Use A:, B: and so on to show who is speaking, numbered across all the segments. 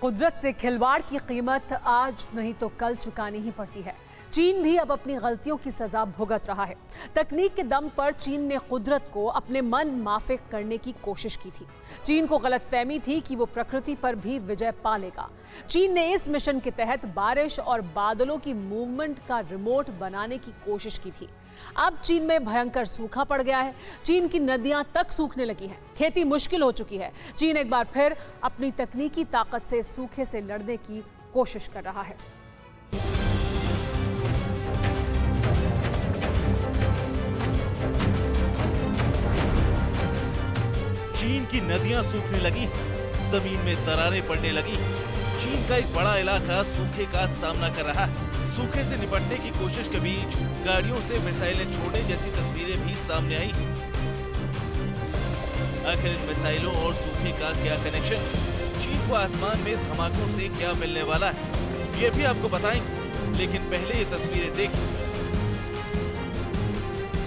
A: कुदरत से खिलवाड़ की कीमत आज नहीं तो कल चुकानी ही पड़ती है। चीन भी अब अपनी गलतियों की सजा भुगत रहा है। तकनीक के दम पर चीन ने कुदरत को अपने मन माफिक करने की कोशिश की थी। चीन को गलतफहमी थी कि वो प्रकृति पर भी विजय पा लेगा। चीन ने इस मिशन के तहत बारिश और बादलों की मूवमेंट का रिमोट बनाने की कोशिश की थी। अब चीन में भयंकर सूखा पड़ गया है। चीन की नदियाँ तक सूखने लगी हैं। खेती मुश्किल हो चुकी है। चीन एक बार फिर अपनी तकनीकी ताकत से सूखे से लड़ने की कोशिश कर रहा है।
B: की नदियाँ सूखने लगी, ज़मीन में दरारें पड़ने लगी। चीन का एक बड़ा इलाका सूखे का सामना कर रहा है। सूखे से निपटने की कोशिश के बीच गाड़ियों से मिसाइलें छोड़ने जैसी तस्वीरें भी सामने आई। आखिर इन मिसाइलों और सूखे का क्या कनेक्शन चीन को आसमान में धमाकों से क्या मिलने वाला है? ये भी आपको बताएँगे लेकिन पहले ये तस्वीरें देख।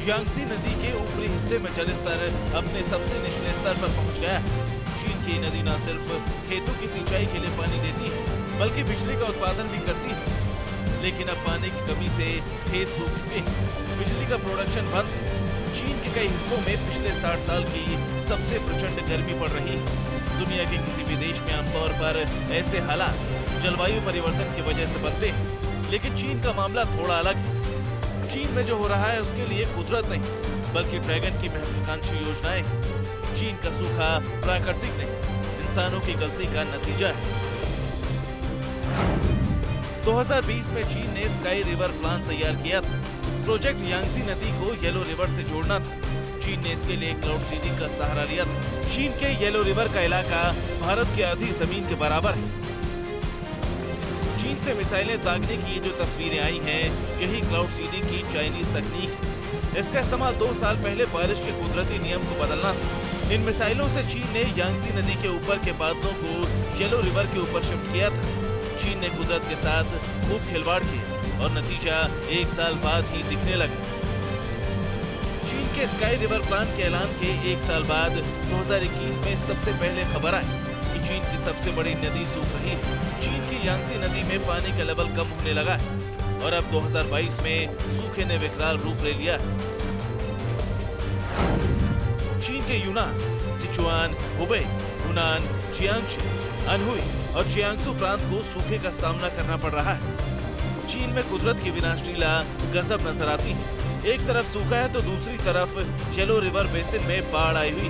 B: यांगसी नदी के ऊपरी हिस्से में जलस्तर अपने सबसे निचले स्तर पर पहुँच गया है। चीन की नदी न सिर्फ़ खेतों की सिंचाई के लिए पानी देती है, बल्कि बिजली का उत्पादन भी करती है। लेकिन अब पानी की कमी से खेत सूख चुके हैं। बिजली का प्रोडक्शन बंद। चीन के कई हिस्सों में पिछले 60 साल की सबसे प्रचंड गर्मी पड़ रही है। दुनिया के किसी भी देश में आमतौर पर ऐसे हालात जलवायु परिवर्तन की वजह से बनते हैं। लेकिन चीन का मामला थोड़ा अलग है। चीन में जो हो रहा है, उसके लिए कुदरत नहीं, बल्कि ड्रैगन की महत्वाकांक्षी योजनाएँ। चीन का सूखा प्राकृतिक नहीं, इंसानों की गलती का नतीजा है। 2020 में चीन ने स्काई रिवर प्लान तैयार किया था। प्रोजेक्ट यांगसी नदी को येलो रिवर से जोड़ना था। चीन ने इसके लिए क्लाउड सीडिंग का सहारा लिया था। चीन के येलो रिवर का इलाका भारत की आधी ज़मीन के बराबर है। चीन से मिसाइलें दागने की जो तस्वीरें आई हैं, यही क्लाउड सीडिंग की चाइनीज़ तकनीक है इसका इस्तेमाल दो साल पहले बारिश के कुदरती नियम को बदलना, इन मिसाइलों से चीन ने यांगसी नदी के ऊपर के बादलों को येलो रिवर के ऊपर शिफ्ट किया था। चीन ने कुदरत के साथ खूब खिलवाड़ किया और नतीजा एक साल बाद ही दिखने लगा। चीन के स्काई रिवर प्लान के ऐलान के एक साल बाद 2021 में सबसे पहले खबर आई। चीन की सबसे बड़ी नदी सूख रही है। चीन की यांगसी नदी में पानी का लेवल कम होने लगा है और अब 2022 में सूखे ने विकराल रूप ले लिया है। चीन के Yunnan, Sichuan Hubei Hunan Jiangxi Anhui और चियांगसू प्रांत को सूखे का सामना करना पड़ रहा है। चीन में कुदरत की विनाशलीला गजब नज़र आती है। एक तरफ़ सूखा है तो दूसरी तरफ़ येलो रिवर बेसिन में बाढ़ आई हुई।